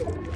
you